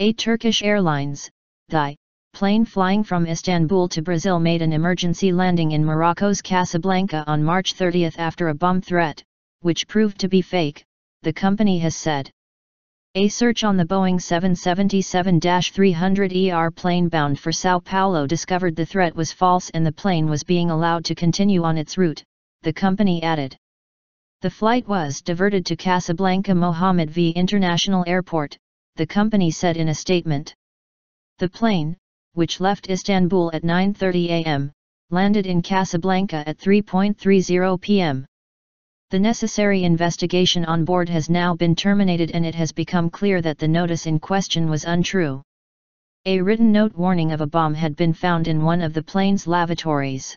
A Turkish Airlines, THY, plane flying from Istanbul to Brazil made an emergency landing in Morocco's Casablanca on March 30 after a bomb threat, which proved to be fake, the company has said. A search on the Boeing 777-300ER plane bound for Sao Paulo discovered the threat was false and the plane was being allowed to continue on its route, the company added. The flight was diverted to Casablanca Mohammed V International Airport, the company said in a statement. The plane, which left Istanbul at 9.30 am, landed in Casablanca at 3.30 pm. The necessary investigation on board has now been terminated and it has become clear that the notice in question was untrue. A written note warning of a bomb had been found in one of the plane's lavatories.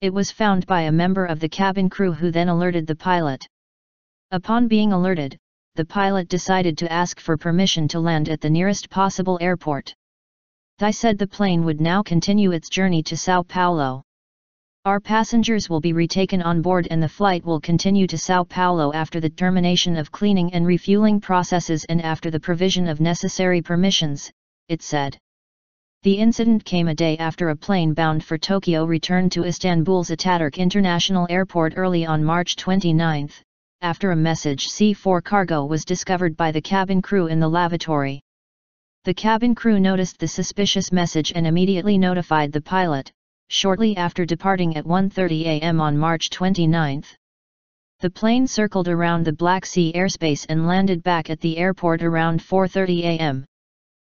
It was found by a member of the cabin crew who then alerted the pilot. Upon being alerted, the pilot decided to ask for permission to land at the nearest possible airport. THY said the plane would now continue its journey to Sao Paulo. Our passengers will be retaken on board and the flight will continue to Sao Paulo after the termination of cleaning and refueling processes and after the provision of necessary permissions, it said. The incident came a day after a plane bound for Tokyo returned to Istanbul's Ataturk International Airport early on March 29, after a message C4 cargo was discovered by the cabin crew in the lavatory. The cabin crew noticed the suspicious message and immediately notified the pilot, shortly after departing at 1.30 am on March 29. The plane circled around the Black Sea airspace and landed back at the airport around 4.30 am.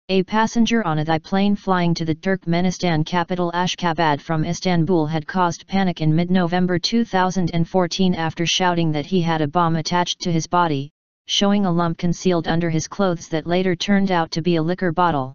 A passenger on a THY plane flying to the Turkmenistan capital Ashkabad from Istanbul had caused panic in mid-November 2014 after shouting that he had a bomb attached to his body, showing a lump concealed under his clothes that later turned out to be a liquor bottle.